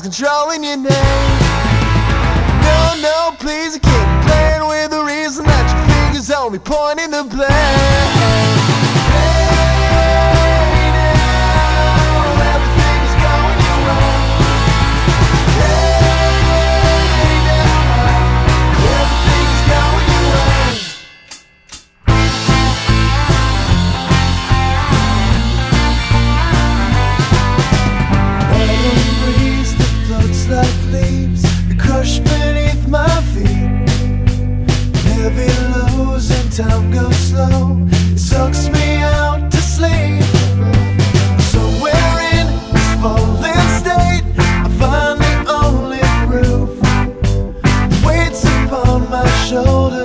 God's controlling your name. No, no, please, I keep playing with the reason that your finger's only pointing the blame. slow. It sucks me out to sleep. Somewhere in this fallen state, I find the only proof. Upon my.